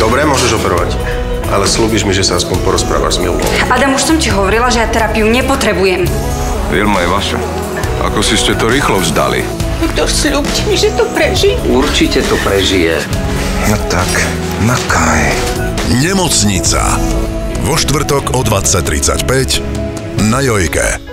Dobre, môžeš operovať. Ale slúbiš mi, že sa aspoň porozprávaš s Milou. Adam, už som ti hovorila, že ja terapiu nepotrebujem. Vilma je vaša. Ako si ste to rýchlo vzdali? No kto slúbte mi, že to prežije? Určite to prežije. No tak, makaj. Nemocnica. Vo štvrtok o 20.35 na Jojke.